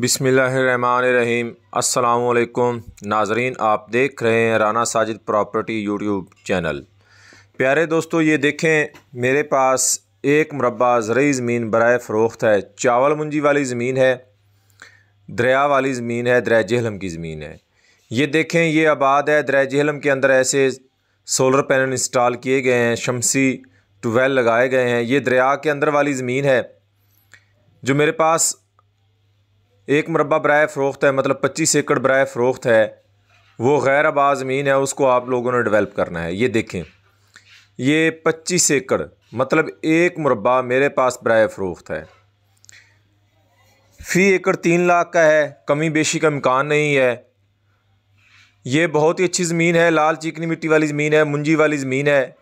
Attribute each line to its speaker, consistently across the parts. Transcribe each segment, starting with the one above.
Speaker 1: बिसमीम अल्लाम नाजरीन, आप देख रहे हैं Rana Sajid property YouTube channel. प्यारे दोस्तों, ये देखें, मेरे पास एक मरबा ज़रूरी ज़मीन बर फ़रोख्त है। चावल मुंजी वाली ज़मीन है, दरिया वाली ज़मीन है, दरिया जहलम की ज़मीन है। ये देखें, ये आबाद है, दरिया जहलम के अंदर ऐसे सोलर पैनल इंस्टॉल किए गए हैं, शमसी ट्वेल लगाए गए हैं। ये दरिया के अंदर वाली ज़मीन है, जो मेरे पास एक मरबा बर फ़रोख्त है मतलब पच्चीस एकड़ बर फ़रोख्त है, वो गैर आबाद ज़मीन है, उसको आप लोगों ने डेवलप करना है। ये देखें, ये पच्चीस एकड़ मतलब एक मुरबा मेरे पास बर फ़रोख्त है। फ़ी एकड़ तीन लाख का है, कमी बेशी का इम्कान नहीं है। ये बहुत ही अच्छी ज़मीन है, लाल चिकनी मिट्टी वाली ज़मीन है, मुंजी वाली ज़मीन है।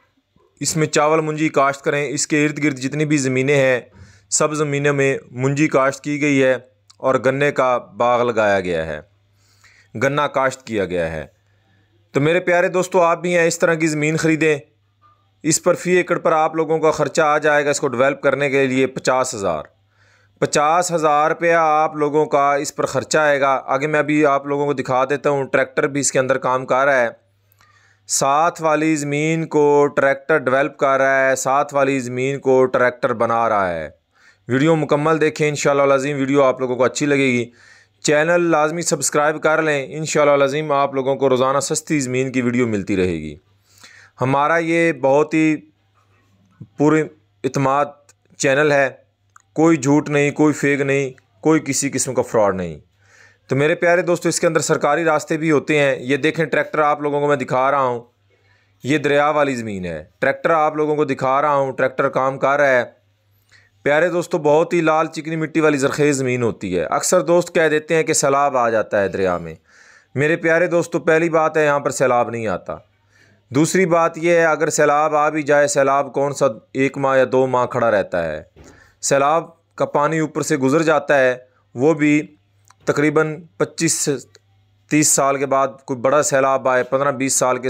Speaker 1: इसमें चावल मुंजी काश्त करें, इसके इर्द गिर्द जितनी भी ज़मीनें हैं, सब ज़मीनों में मुंजी काश्त की गई है। और गन्ने का बाग लगाया गया है, गन्ना काश्त किया गया है। तो मेरे प्यारे दोस्तों, आप भी हैं, इस तरह की ज़मीन ख़रीदें। इस पर फ़ी एकड़ पर आप लोगों का ख़र्चा आ जाएगा इसको डेवलप करने के लिए पचास हज़ार। पचास हज़ार रुपया आप लोगों का इस पर ख़र्चा आएगा। आगे मैं अभी आप लोगों को दिखा देता हूँ, ट्रैक्टर भी इसके अंदर काम कर रहा है। साथ वाली ज़मीन को ट्रैक्टर डेवलप कर रहा है, साथ वाली ज़मीन को ट्रैक्टर बना रहा है। वीडियो मुकम्मल देखें इन शज़ीम वीडियो आप लोगों को अच्छी लगेगी। चैनल लाजमी सब्सक्राइब कर लें इन शज़ीम आप लोगों को रोज़ाना सस्ती ज़मीन की वीडियो मिलती रहेगी। हमारा ये बहुत ही पूरे अतमाद चैनल है, कोई झूठ नहीं, कोई फेक नहीं, कोई किसी किस्म का फ्रॉड नहीं। तो मेरे प्यारे दोस्तों, इसके अंदर सरकारी रास्ते भी होते हैं। ये देखें, ट्रैक्टर आप लोगों को मैं दिखा रहा हूँ। ये दरिया वाली ज़मीन है। ट्रैक्टर आप लोगों को दिखा रहा हूँ, ट्रैक्टर काम कर रहा है। प्यारे दोस्तों, बहुत ही लाल चिकनी मिट्टी वाली जरखेज़ ज़मीन होती है। अक्सर दोस्त कह देते हैं कि सैलाब आ जाता है दरिया में। मेरे प्यारे दोस्तों, पहली बात है, यहाँ पर सैलाब नहीं आता। दूसरी बात यह है, अगर सैलाब आ भी जाए, सैलाब कौन सा एक माह या दो माह खड़ा रहता है? सैलाब का पानी ऊपर से गुज़र जाता है, वो भी तकरीबन पच्चीस तीस साल के बाद कोई बड़ा सैलाब आए, पंद्रह बीस साल के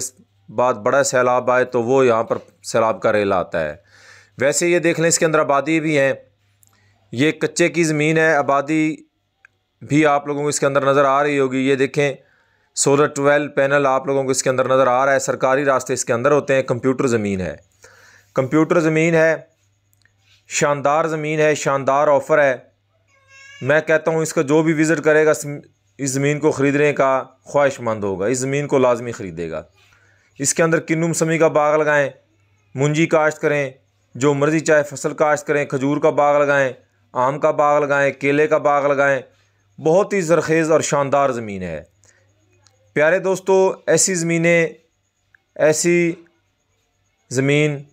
Speaker 1: बाद बड़ा सैलाब आए तो वो यहाँ पर सैलाब का रेला आता है। वैसे ये देख लें, इसके अंदर आबादी भी है। ये कच्चे की ज़मीन है, आबादी भी आप लोगों को इसके अंदर नज़र आ रही होगी। ये देखें, सोलर ट्वेल्व पैनल आप लोगों को इसके अंदर नज़र आ रहा है। सरकारी रास्ते इसके अंदर होते हैं, कंप्यूटर ज़मीन है। कंप्यूटर ज़मीन है, शानदार ज़मीन है, शानदार ऑफ़र है। मैं कहता हूँ, इसका जो भी विज़िट करेगा, इस ज़मीन को ख़रीदने का ख्वाहिशमंद होगा। इस ज़मीन को लाजमी ख़रीदेगा। इसके अंदर किन्नुम समी का बाग लगाएँ, मुंजी काश्त करें जो मर्ज़ी चाहे फ़सल काश्त करें, खजूर का बाग लगाएँ, आम का बाग लगाएँ, केले का बाग लगाएँ, बहुत ही ज़रखेज़ और शानदार ज़मीन है। प्यारे दोस्तों, ऐसी ज़मीनें, ऐसी ज़मीन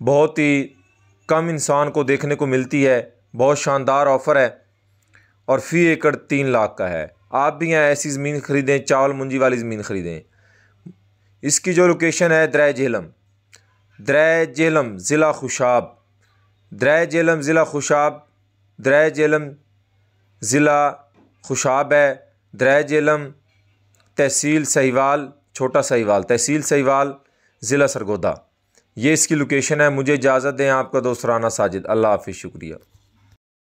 Speaker 1: बहुत ही कम इंसान को देखने को मिलती है, बहुत शानदार ऑफ़र है और फ़ी एकड़ तीन लाख का है। आप भी यहाँ ऐसी ज़मीन ख़रीदें, चावल मुंजी वाली ज़मीन ख़रीदें। इसकी जो लोकेशन है द्रै झेलम द्रै जेलम ज़िला खुशाब। द्रै जेलम ज़िला खुशाब द्रै जेलम ज़िला खुशाब है। द्रै जेलम तहसील सहीवाल, छोटा सहीवाल, तहसील सहीवाल, ज़िला सरगोदा। ये इसकी लोकेशन है, मुझे इजाज़त दें आपका दोस्त राना साजिद। अल्लाह हाफि शुक्रिया।